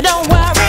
But don't worry.